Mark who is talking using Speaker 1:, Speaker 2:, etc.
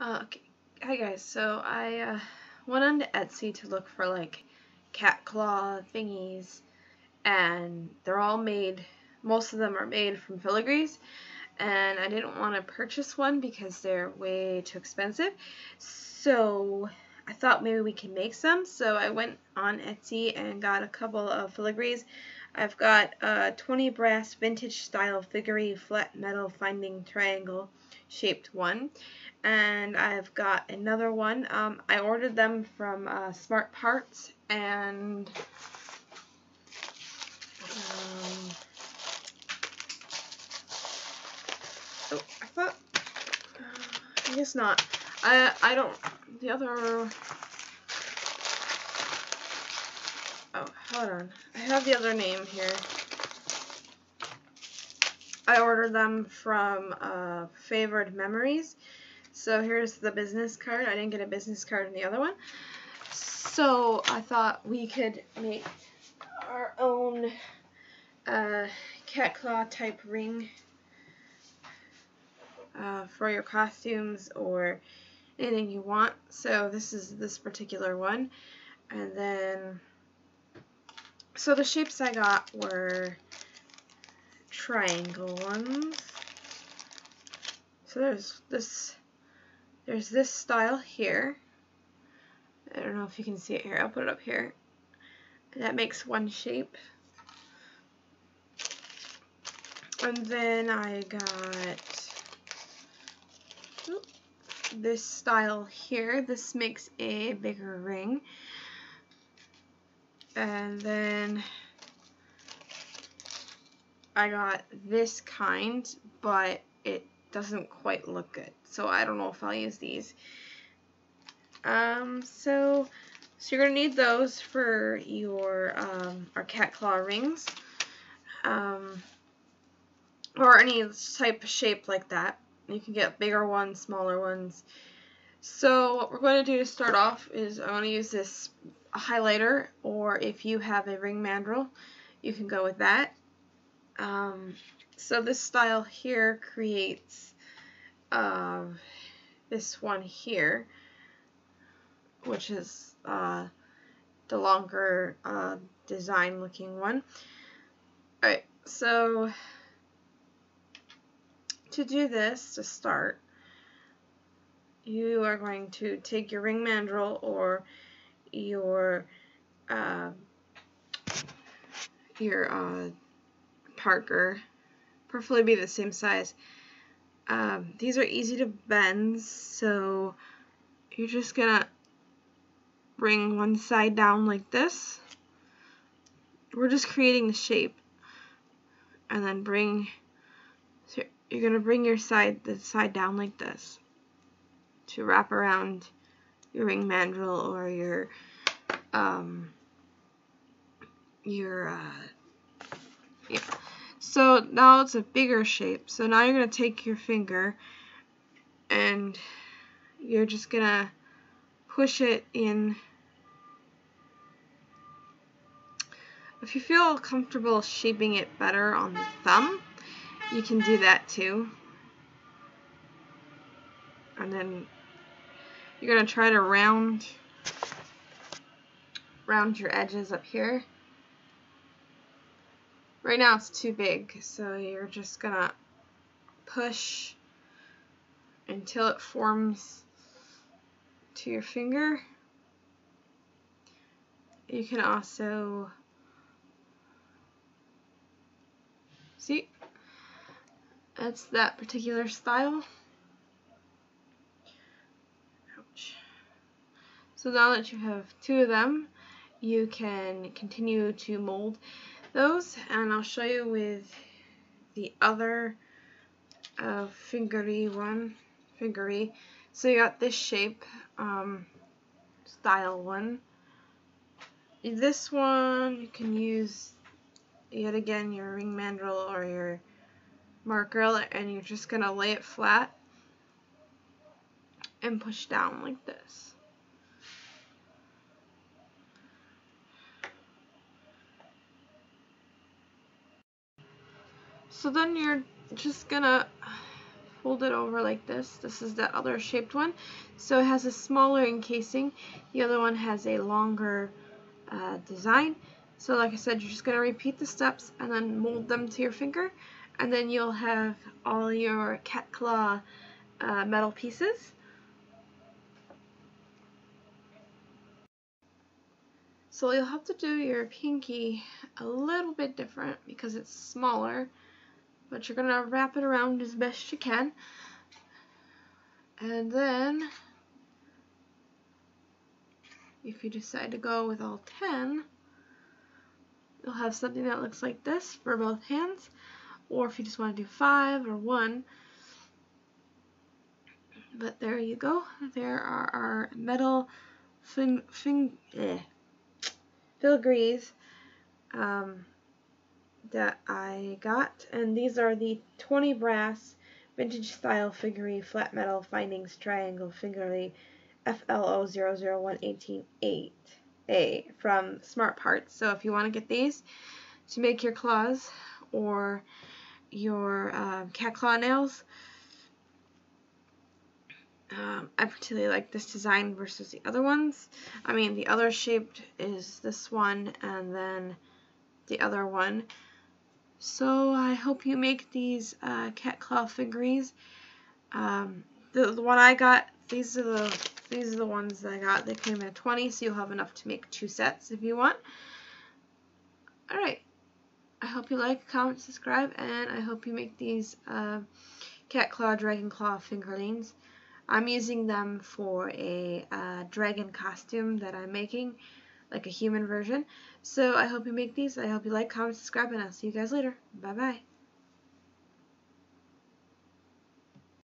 Speaker 1: Uh, okay. Hi guys, so I uh, went onto Etsy to look for like cat claw thingies and they're all made, most of them are made from filigrees and I didn't want to purchase one because they're way too expensive. So I thought maybe we could make some. So I went on Etsy and got a couple of filigrees I've got a 20 brass vintage style filigree flat metal finding triangle shaped one and I've got another one. Um, I ordered them from uh, Smart Parts and um, oh, I thought I guess not. I I don't the other oh hold on I have the other name here. I ordered them from uh, Favored Memories. So here's the business card. I didn't get a business card in the other one. So I thought we could make our own uh, cat claw type ring uh, for your costumes or anything you want. So this is this particular one. And then, so the shapes I got were triangle ones. So there's this there's this style here. I don't know if you can see it here. I'll put it up here. That makes one shape. And then I got this style here. This makes a bigger ring. And then I got this kind, but it doesn't quite look good. So I don't know if I'll use these. Um, so, so you're going to need those for your, um, our cat claw rings. Um, or any type of shape like that. You can get bigger ones, smaller ones. So what we're going to do to start off is I'm going to use this highlighter, or if you have a ring mandrel, you can go with that. Um, so this style here creates uh, this one here, which is uh, the longer uh, design looking one. Alright, so to do this, to start, you are going to take your ring mandrel or your uh, your uh, Parker preferably be the same size. Um, these are easy to bend, so you're just gonna bring one side down like this. We're just creating the shape. And then bring, so you're gonna bring your side, the side down like this to wrap around your ring mandrel or your, um, your, uh. So now it's a bigger shape. So now you're going to take your finger and you're just going to push it in. If you feel comfortable shaping it better on the thumb, you can do that too. And then you're going to try to round round your edges up here. Right now it's too big, so you're just gonna push until it forms to your finger. You can also see that's that particular style. Ouch. So now that you have two of them, you can continue to mold those and I'll show you with the other uh, fingery one fingery so you got this shape um, style one. This one you can use yet again your ring mandrel or your marker and you're just gonna lay it flat and push down like this So then you're just gonna fold it over like this. This is that other shaped one. So it has a smaller encasing. The other one has a longer uh, design. So like I said, you're just going to repeat the steps and then mold them to your finger. And then you'll have all your cat claw uh, metal pieces. So you'll have to do your pinky a little bit different because it's smaller, but you're going to wrap it around as best you can. And then, if you decide to go with all 10, you'll have something that looks like this for both hands. Or if you just want to do 5 or 1, but there you go. There are our metal fin, fin eh, filigrees um, that I got. And these are the 20 brass vintage style filigree flat metal findings triangle filigree FLO 00118A from Smart Parts. So if you want to get these to make your claws or your um, cat claw nails, um, I particularly like this design versus the other ones. I mean, the other shaped is this one and then the other one. So I hope you make these uh, cat claw figurines. Um, the, the one I got, these are the these are the ones that I got. They came in 20, so you'll have enough to make two sets if you want. Alright. I hope you like, comment, subscribe, and I hope you make these uh, cat claw, dragon claw fingerlings. I'm using them for a uh, dragon costume that I'm making, like a human version. So I hope you make these. I hope you like, comment, subscribe, and I'll see you guys later. Bye-bye.